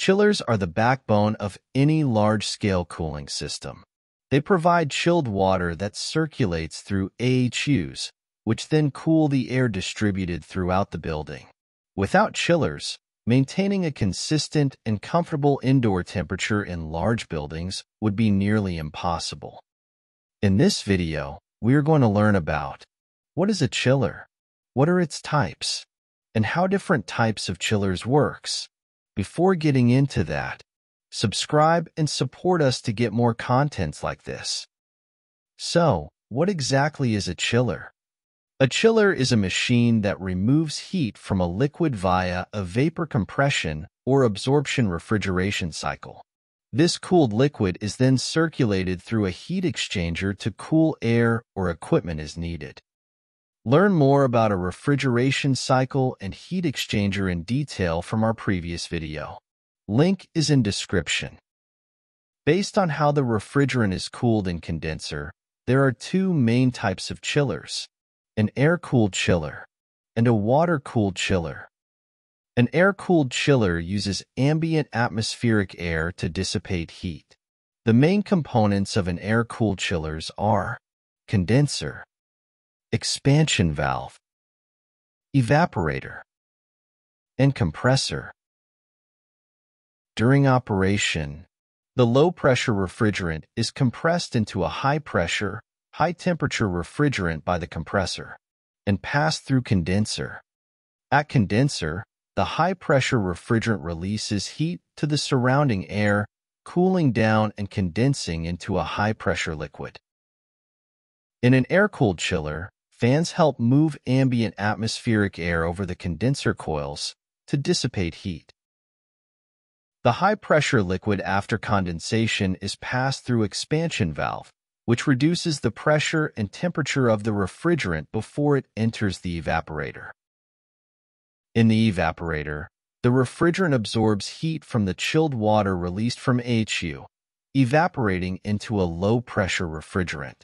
Chillers are the backbone of any large-scale cooling system. They provide chilled water that circulates through AHUs, which then cool the air distributed throughout the building. Without chillers, maintaining a consistent and comfortable indoor temperature in large buildings would be nearly impossible. In this video, we are going to learn about what is a chiller, what are its types, and how different types of chillers works. Before getting into that, subscribe and support us to get more contents like this. So, what exactly is a chiller? A chiller is a machine that removes heat from a liquid via a vapor compression or absorption refrigeration cycle. This cooled liquid is then circulated through a heat exchanger to cool air or equipment as needed. Learn more about a refrigeration cycle and heat exchanger in detail from our previous video. Link is in description. Based on how the refrigerant is cooled in condenser, there are two main types of chillers an air-cooled chiller, and a water-cooled chiller. An air-cooled chiller uses ambient atmospheric air to dissipate heat. The main components of an air-cooled chillers are condenser, expansion valve, evaporator, and compressor. During operation, the low-pressure refrigerant is compressed into a high-pressure, high-temperature refrigerant by the compressor and passed through condenser. At condenser, the high-pressure refrigerant releases heat to the surrounding air, cooling down and condensing into a high-pressure liquid. In an air-cooled chiller, fans help move ambient atmospheric air over the condenser coils to dissipate heat. The high-pressure liquid after condensation is passed through expansion valve, which reduces the pressure and temperature of the refrigerant before it enters the evaporator. In the evaporator, the refrigerant absorbs heat from the chilled water released from AHU, evaporating into a low-pressure refrigerant.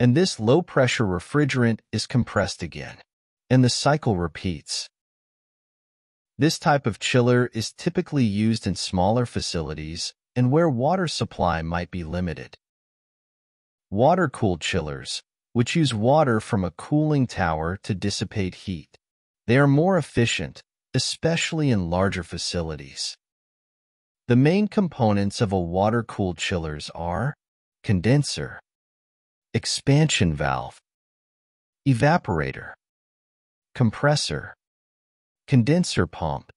And this low-pressure refrigerant is compressed again, and the cycle repeats. This type of chiller is typically used in smaller facilities and where water supply might be limited. Water-cooled chillers, which use water from a cooling tower to dissipate heat. They are more efficient, especially in larger facilities. The main components of a water-cooled chillers are condenser, expansion valve, evaporator, compressor, condenser pump,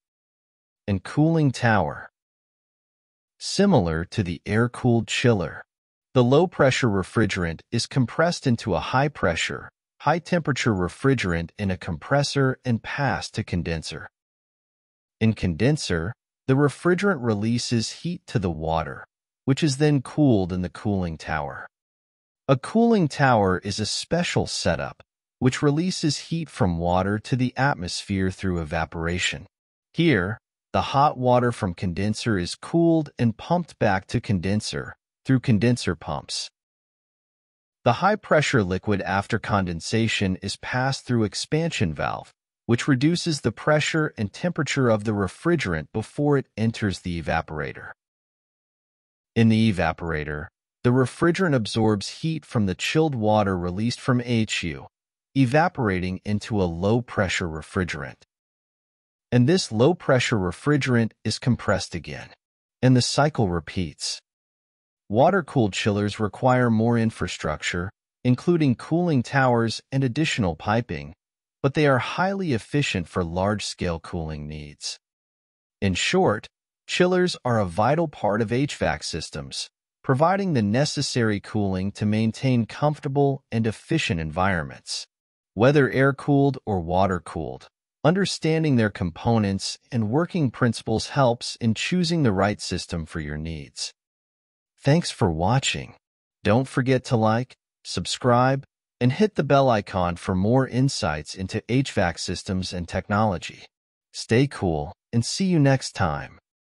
and cooling tower. Similar to the air-cooled chiller, the low-pressure refrigerant is compressed into a high-pressure, high-temperature refrigerant in a compressor and passed to condenser. In condenser, the refrigerant releases heat to the water, which is then cooled in the cooling tower. A cooling tower is a special setup which releases heat from water to the atmosphere through evaporation. Here, the hot water from condenser is cooled and pumped back to condenser through condenser pumps. The high-pressure liquid after condensation is passed through expansion valve, which reduces the pressure and temperature of the refrigerant before it enters the evaporator. In the evaporator, the refrigerant absorbs heat from the chilled water released from AHU, evaporating into a low-pressure refrigerant. And this low-pressure refrigerant is compressed again, and the cycle repeats. Water-cooled chillers require more infrastructure, including cooling towers and additional piping, but they are highly efficient for large-scale cooling needs. In short, chillers are a vital part of HVAC systems, providing the necessary cooling to maintain comfortable and efficient environments. Whether air-cooled or water-cooled, understanding their components and working principles helps in choosing the right system for your needs. Thanks for watching. Don't forget to like, subscribe, and hit the bell icon for more insights into HVAC systems and technology. Stay cool and see you next time.